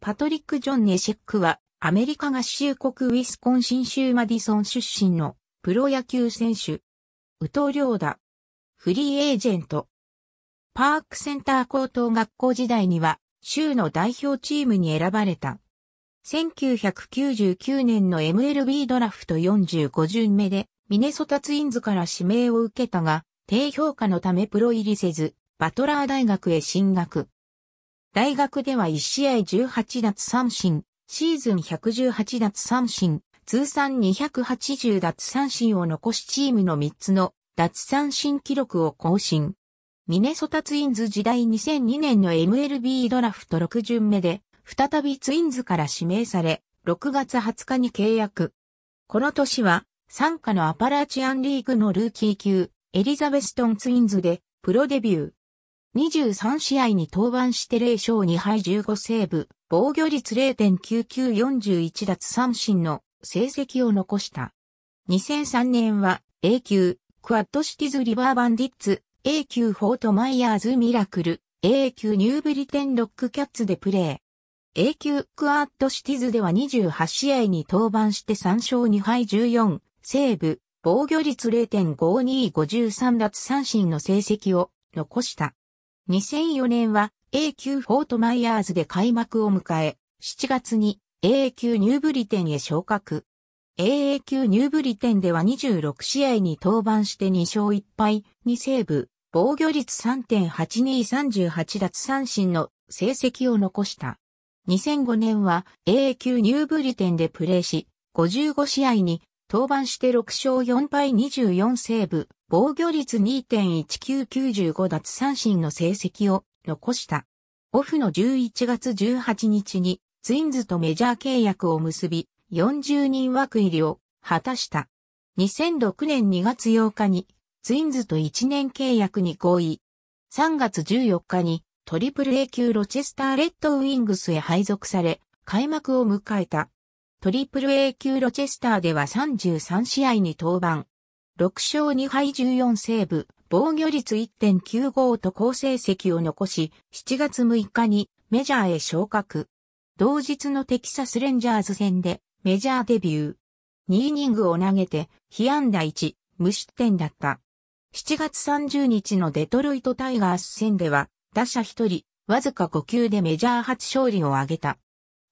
パトリック・ジョン・ネシックは、アメリカ合衆国ウィスコンシン州マディソン出身のプロ野球選手。宇藤良太。フリーエージェント。パークセンター高等学校時代には、州の代表チームに選ばれた。1999年の MLB ドラフト45巡目で、ミネソタツインズから指名を受けたが、低評価のためプロ入りせず、バトラー大学へ進学。大学では1試合18奪三振、シーズン118奪三振、通算280奪三振を残しチームの3つの奪三振記録を更新。ミネソタツインズ時代2002年の MLB ドラフト6巡目で、再びツインズから指名され、6月20日に契約。この年は、参加のアパラチアンリーグのルーキー級、エリザベストンツインズで、プロデビュー。23試合に登板して0勝2敗15セーブ、防御率0.9941奪三振の成績を残した。2003年は A 級、クワッドシティズリバーバンディッツ、A 級フォートマイヤーズミラクル、A 級ニューブリテンロックキャッツでプレー。A 級クワッドシティズでは28試合に登板して3勝2敗14、セーブ、防御率0.5253奪三振の成績を残した。2004年は A 級フォートマイヤーズで開幕を迎え、7月に AA 級ニューブリテンへ昇格。AA 級ニューブリテンでは26試合に登板して2勝1敗、2セーブ、防御率3.8238奪三振の成績を残した。2005年は AA 級ニューブリテンでプレーし、55試合に登板して6勝4敗24セーブ、防御率2.1995奪三振の成績を残した。オフの11月18日にツインズとメジャー契約を結び、40人枠入りを果たした。2006年2月8日にツインズと1年契約に合意。3月14日にトリプル A 級ロチェスターレッドウィングスへ配属され、開幕を迎えた。トリプル A 級ロチェスターでは33試合に登板。6勝2敗14セーブ、防御率1.95と好成績を残し、7月6日にメジャーへ昇格。同日のテキサスレンジャーズ戦でメジャーデビュー。2イニングを投げて、被安打1、無失点だった。7月30日のデトロイトタイガース戦では、打者1人、わずか5球でメジャー初勝利を挙げた。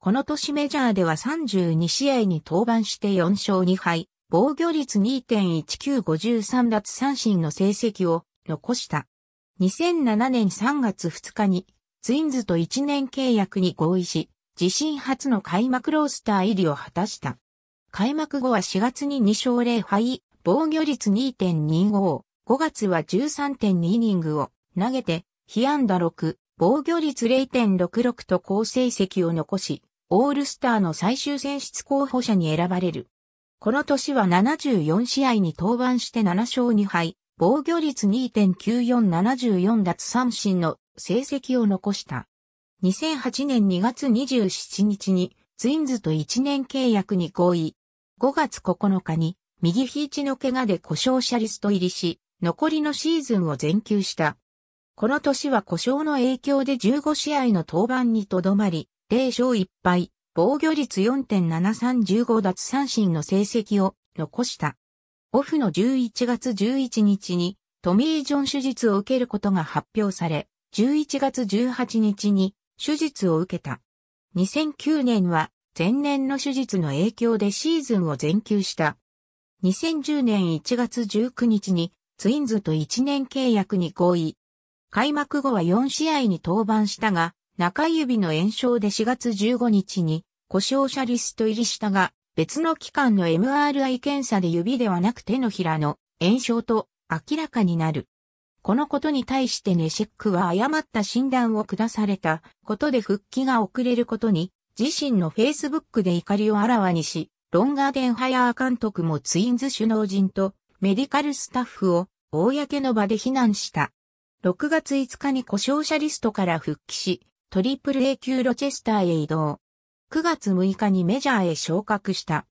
この年メジャーでは32試合に登板して4勝2敗、防御率2.1953奪三振の成績を残した。2007年3月2日にツインズと1年契約に合意し、自身初の開幕ロースター入りを果たした。開幕後は4月に2勝0敗、防御率2.25、5月は13.2イニングを投げて、被安打6、防御率0.66と好成績を残し、オールスターの最終選出候補者に選ばれる。この年は74試合に登板して7勝2敗、防御率2.9474奪三振の成績を残した。2008年2月27日にツインズと1年契約に合意。5月9日に右ひちの怪我で故障者リスト入りし、残りのシーズンを全休した。この年は故障の影響で15試合の登板にとどまり、0勝1敗、防御率4.7315奪三振の成績を残した。オフの11月11日にトミー・ジョン手術を受けることが発表され、11月18日に手術を受けた。2009年は前年の手術の影響でシーズンを全休した。2010年1月19日にツインズと1年契約に合意。開幕後は4試合に登板したが、中指の炎症で4月15日に故障者リスト入りしたが、別の機関の MRI 検査で指ではなく手のひらの炎症と明らかになる。このことに対してネシックは誤った診断を下されたことで復帰が遅れることに自身の Facebook で怒りをあらわにし、ロンガーデンハヤー監督もツインズ首脳陣とメディカルスタッフを公の場で非難した。6月5日に故障者リストから復帰し、トリプル A 級ロチェスターへ移動。9月6日にメジャーへ昇格した。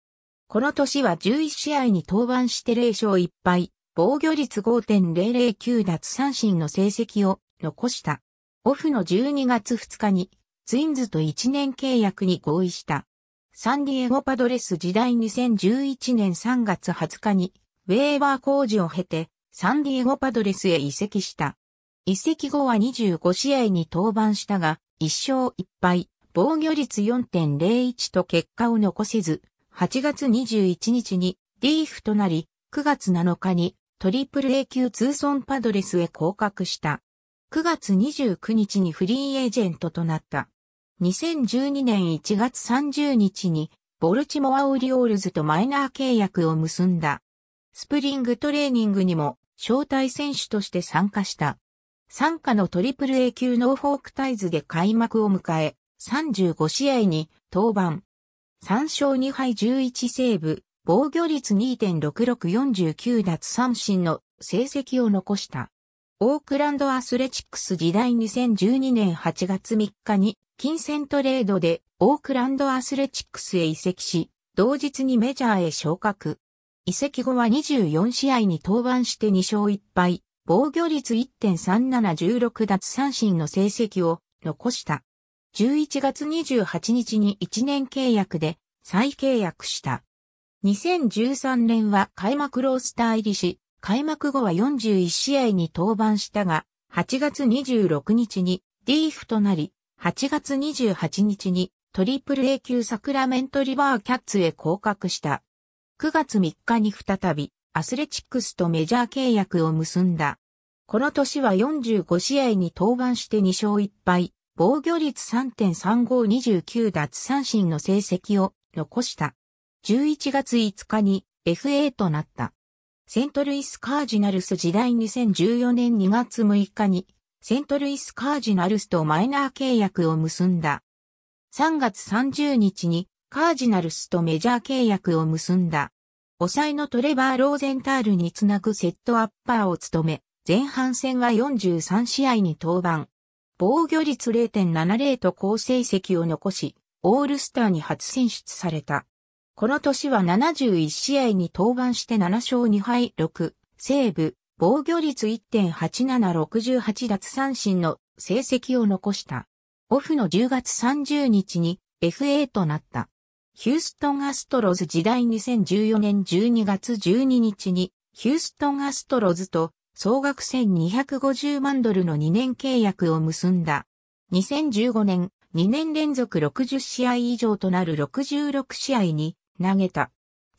この年は11試合に登板して0勝1敗、防御率5.009奪三振の成績を残した。オフの12月2日にツインズと1年契約に合意した。サンディエゴパドレス時代2011年3月20日に、ウェーバー工事を経て、サンディエゴパドレスへ移籍した。移籍後は25試合に登板したが、1勝1敗、防御率4.01と結果を残せず、8月21日にリーフとなり、9月7日にトリプル A 級ツーソンパドレスへ降格した。9月29日にフリーエージェントとなった。2012年1月30日にボルチモアオリオールズとマイナー契約を結んだ。スプリングトレーニングにも招待選手として参加した。参加のトリプル A 級ノーフォークタイズで開幕を迎え、35試合に登板。3勝2敗11セーブ、防御率2.6649奪三振の成績を残した。オークランドアスレチックス時代2012年8月3日に金銭トレードでオークランドアスレチックスへ移籍し、同日にメジャーへ昇格。移籍後は24試合に登板して2勝1敗、防御率1.3716奪三振の成績を残した。11月28日に1年契約で再契約した。2013年は開幕ロースター入りし、開幕後は41試合に登板したが、8月26日にディーフとなり、8月28日にトリプル A 級サクラメントリバーキャッツへ降格した。9月3日に再びアスレチックスとメジャー契約を結んだ。この年は45試合に登板して2勝1敗、防御率3.3529奪三振の成績を残した。11月5日に FA となった。セントルイスカージナルス時代2014年2月6日にセントルイスカージナルスとマイナー契約を結んだ。3月30日にカージナルスとメジャー契約を結んだ。抑えのトレバー・ローゼンタールにつなぐセットアッパーを務め、前半戦は43試合に登板。防御率0.70と高成績を残し、オールスターに初選出された。この年は71試合に登板して7勝2敗6、セーブ、防御率1.8768奪三振の成績を残した。オフの10月30日に FA となった。ヒューストンアストロズ時代2014年12月12日にヒューストンアストロズと総額1250万ドルの2年契約を結んだ。2015年2年連続60試合以上となる66試合に投げた。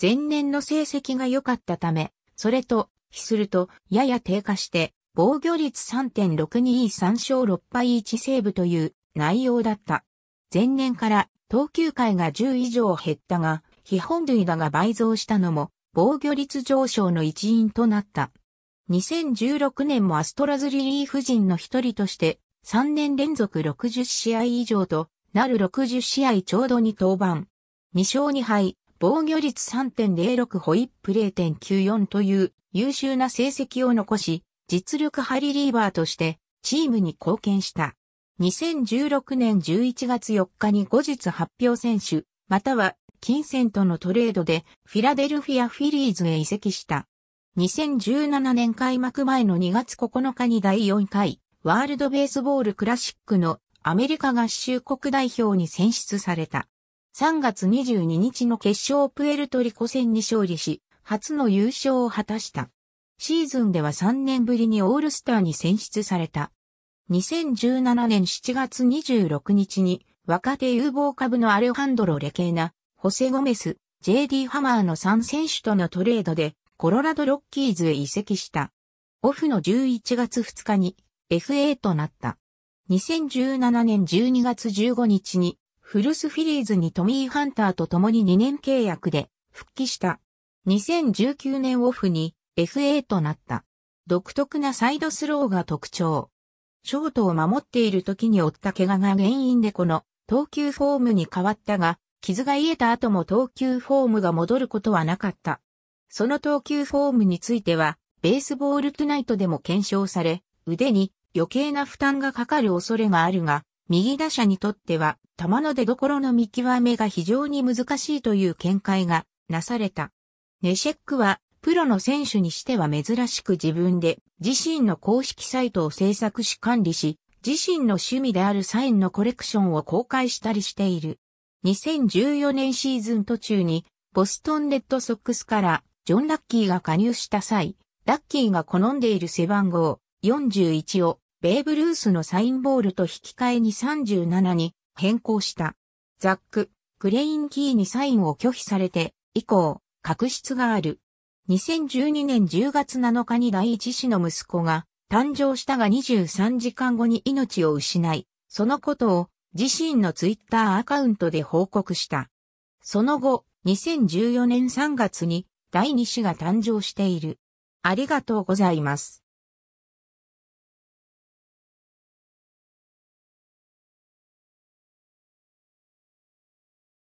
前年の成績が良かったため、それと比するとやや低下して、防御率3.623勝6敗1セーブという内容だった。前年から投球回が10以上減ったが、非本塁打が倍増したのも防御率上昇の一因となった。2016年もアストラズリリーフ陣の一人として3年連続60試合以上となる60試合ちょうどに登板。2勝2敗、防御率3.06ホイップ0.94という優秀な成績を残し、実力派リリーバーとしてチームに貢献した。2016年11月4日に後日発表選手、または金銭とのトレードでフィラデルフィアフィリーズへ移籍した。2017年開幕前の2月9日に第4回ワールドベースボールクラシックのアメリカ合衆国代表に選出された。3月22日の決勝プエルトリコ戦に勝利し、初の優勝を果たした。シーズンでは3年ぶりにオールスターに選出された。2017年7月26日に若手有望株のアレハンドロ・レケーナ、ホセ・ゴメス、JD ハマーの3選手とのトレードでコロラド・ロッキーズへ移籍した。オフの11月2日に FA となった。2017年12月15日にフルスフィリーズにトミー・ハンターと共に2年契約で復帰した。2019年オフに FA となった。独特なサイドスローが特徴。ショートを守っている時に負った怪我が原因でこの投球フォームに変わったが、傷が癒えた後も投球フォームが戻ることはなかった。その投球フォームについては、ベースボールトゥナイトでも検証され、腕に余計な負担がかかる恐れがあるが、右打者にとっては、球の出所の見極めが非常に難しいという見解がなされた。ネシェックは、プロの選手にしては珍しく自分で自身の公式サイトを制作し管理し、自身の趣味であるサインのコレクションを公開したりしている。2014年シーズン途中に、ボストンレッドソックスからジョン・ラッキーが加入した際、ラッキーが好んでいる背番号41をベーブ・ルースのサインボールと引き換えに37に変更した。ザック、グレインキーにサインを拒否されて、以降、確執がある。2012年10月7日に第一子の息子が誕生したが23時間後に命を失い、そのことを自身のツイッターアカウントで報告した。その後、2014年3月に第2子が誕生している。ありがとうございます。